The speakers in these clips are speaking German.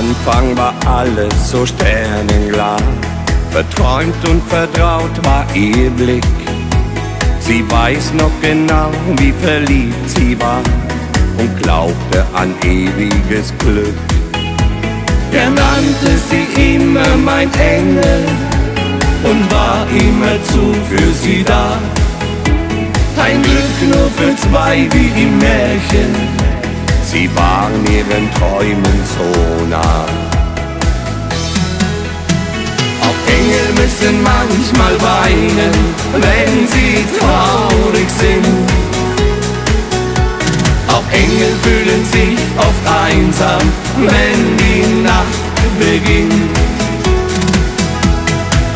Anfang war alles so sternenklar. Verträumt und vertraut war ihr Blick. Sie weiß noch genau, wie verliebt sie war und glaubte an ewiges Glück. Er nannte sie immer mein Engel und war immer zu für sie da. Ein Glück nur für zwei wie im Märchen, sie waren ihren Träumen so nah. Engel müssen manchmal weinen, wenn sie traurig sind. Auch Engel fühlen sich oft einsam, wenn die Nacht beginnt.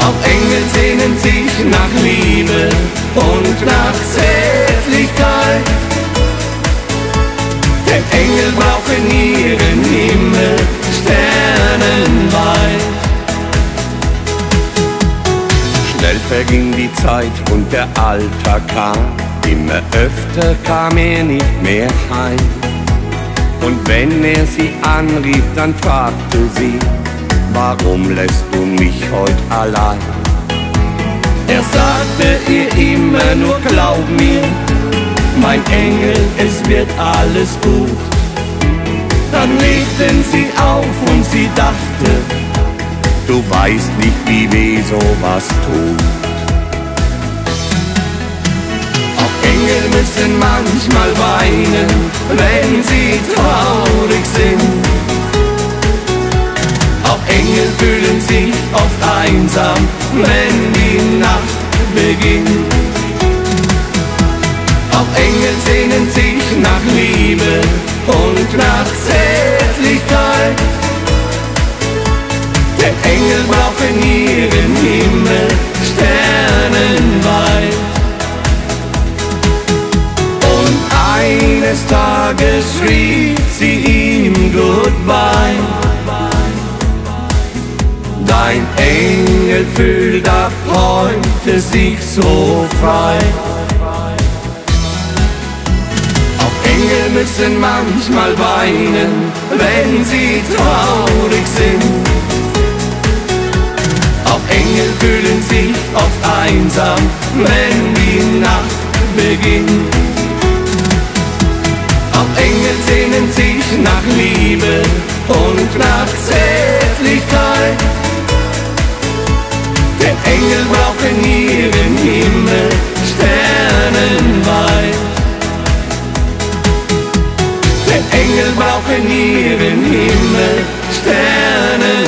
Auch Engel sehnen sich nach Liebe und nach verging die Zeit und der Alltag kam. Immer öfter kam er nicht mehr heim. Und wenn er sie anrief, dann fragte sie, warum lässt du mich heut allein? Er sagte ihr immer nur, glaub mir, mein Engel, es wird alles gut. Dann legten sie auf und sie dachte, Du weißt nicht, wie weh sowas tut. Engel müssen manchmal weinen, wenn sie traurig sind. Auch Engel fühlen sich oft einsam, wenn die Nacht beginnt. Tages schrieb sie ihm Goodbye. Dein Engel fühlt ab heute sich so frei. Auch Engel müssen manchmal weinen, wenn sie traurig sind. Auch Engel fühlen sich oft einsam, wenn die Nacht beginnt. Nach Liebe und nach Zärtlichkeit. Denn Engel brauchen ihren Himmel sternenweit. Denn Engel brauchen ihren Himmel sternenweit.